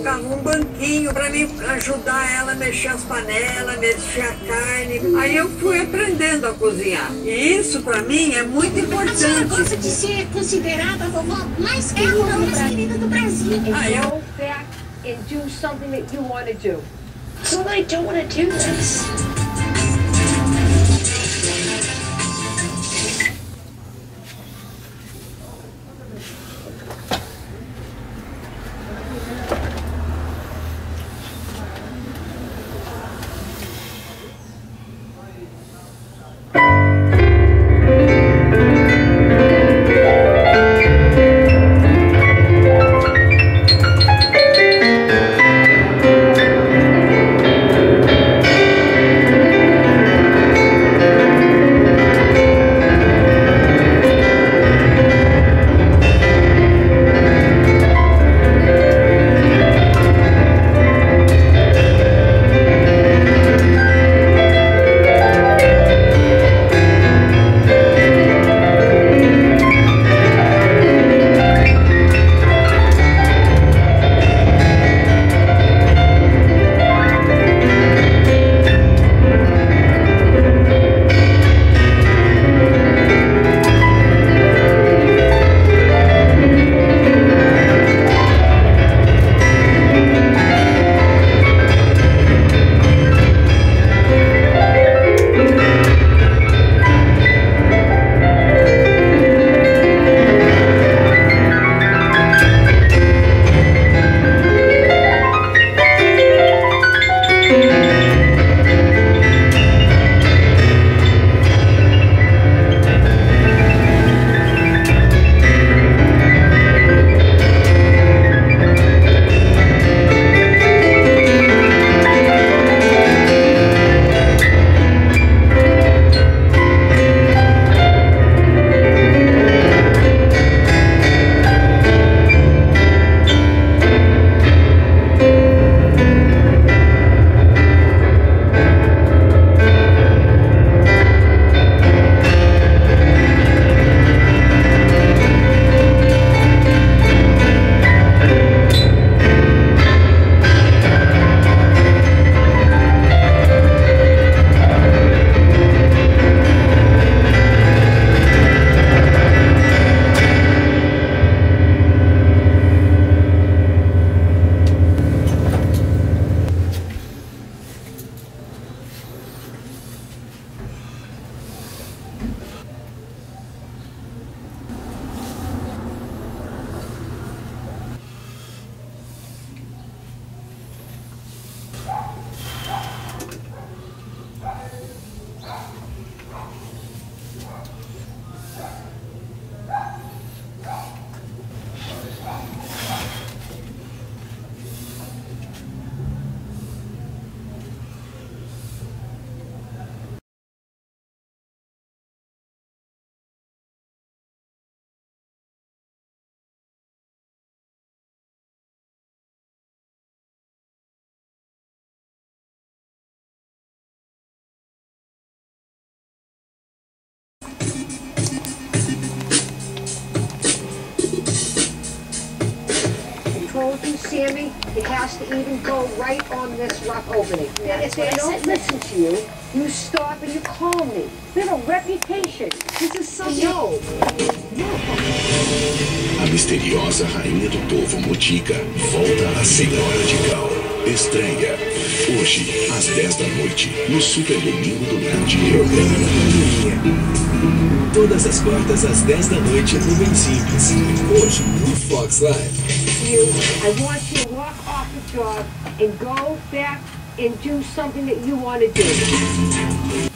colocava um banquinho para mim ajudar ela a mexer as panelas, mexer a carne. Aí eu fui aprendendo a cozinhar. E isso para mim é muito A senhora importante. gosta de ser considerada a vovó mais querida, mais querida do Brasil. Ah, eu Go back and do something that you want to do. So I don't want to do this. You, Sammy, it has to even go right on this rough opening. And if they I don't said. listen to you, you stop and you call me. We have a reputation. This is something. No. A misteriosa rainha do povo Motica volta a Senhora de Cal. Estreia hoje às 10 da noite no Super Domingo do Grande Família. Todas as quartas às 10 da noite no Bem Simples. Hoje no Fox Live. You, I want you to walk off the job and go back and do something that you want to do.